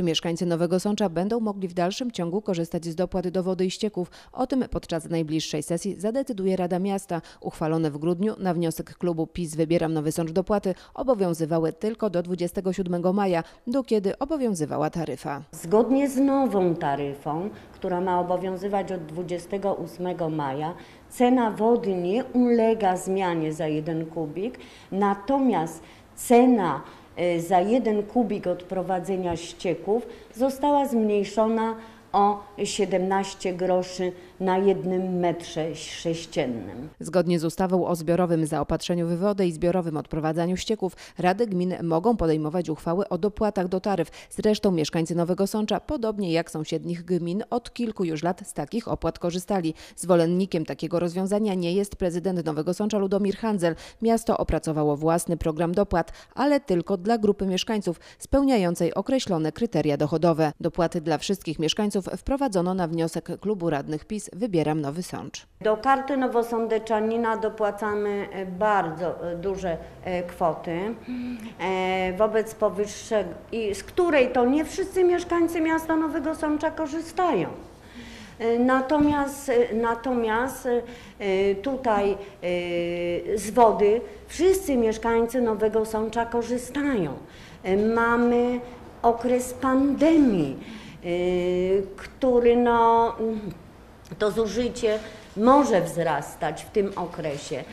Czy mieszkańcy Nowego Sącza będą mogli w dalszym ciągu korzystać z dopłat do wody i ścieków? O tym podczas najbliższej sesji zadecyduje Rada Miasta. Uchwalone w grudniu na wniosek klubu PiS Wybieram Nowy Sącz dopłaty obowiązywały tylko do 27 maja, do kiedy obowiązywała taryfa. Zgodnie z nową taryfą, która ma obowiązywać od 28 maja, cena wody nie ulega zmianie za jeden kubik, natomiast cena za jeden kubik odprowadzenia ścieków została zmniejszona o 17 groszy na jednym metrze sześciennym. Zgodnie z ustawą o zbiorowym zaopatrzeniu w wodę i zbiorowym odprowadzaniu ścieków, rady gmin mogą podejmować uchwały o dopłatach do taryf. Zresztą mieszkańcy Nowego Sącza, podobnie jak sąsiednich gmin, od kilku już lat z takich opłat korzystali. Zwolennikiem takiego rozwiązania nie jest prezydent Nowego Sącza Ludomir Handzel. Miasto opracowało własny program dopłat, ale tylko dla grupy mieszkańców spełniającej określone kryteria dochodowe. Dopłaty dla wszystkich mieszkańców wprowadzono na wniosek klubu radnych PiS Wybieram Nowy Sącz. Do karty nowosądeczanina dopłacamy e, bardzo e, duże e, kwoty, wobec powyższego, i z której to nie wszyscy mieszkańcy miasta Nowego Sącza korzystają. Natomiast, natomiast tutaj z wody wszyscy mieszkańcy Nowego Sącza korzystają. Mamy okres pandemii, który no, to zużycie może wzrastać w tym okresie.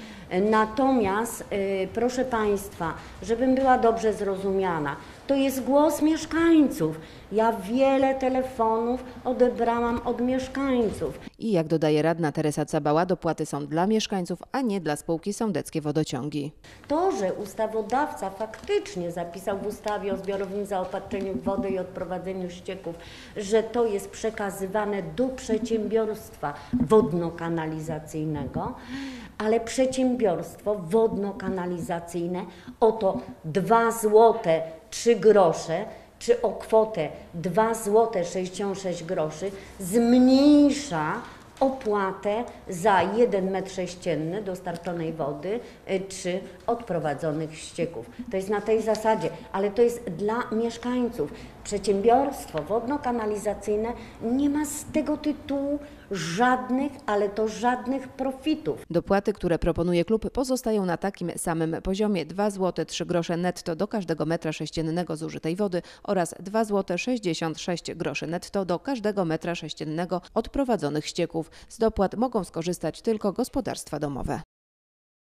Natomiast, y, proszę Państwa, żebym była dobrze zrozumiana, to jest głos mieszkańców. Ja wiele telefonów odebrałam od mieszkańców. I jak dodaje radna Teresa Cabała, dopłaty są dla mieszkańców, a nie dla spółki Sądeckie Wodociągi. To, że ustawodawca faktycznie zapisał w ustawie o zbiorowym zaopatrzeniu w wodę i odprowadzeniu ścieków, że to jest przekazywane do przedsiębiorstwa wodno-kanalizacyjnego, ale przedsiębiorstwo wodno-kanalizacyjne o to 2 złote 3 grosze czy o kwotę 2 zł 66 groszy zmniejsza opłatę za 1 metr sześcienny dostarczonej wody y, czy odprowadzonych ścieków. To jest na tej zasadzie, ale to jest dla mieszkańców. Przedsiębiorstwo wodno-kanalizacyjne nie ma z tego tytułu żadnych, ale to żadnych profitów. Dopłaty, które proponuje klub, pozostają na takim samym poziomie 2 zł 3 grosze netto do każdego metra sześciennego zużytej wody oraz 2 zł 66 groszy netto do każdego metra sześciennego odprowadzonych ścieków. Z dopłat mogą skorzystać tylko gospodarstwa domowe.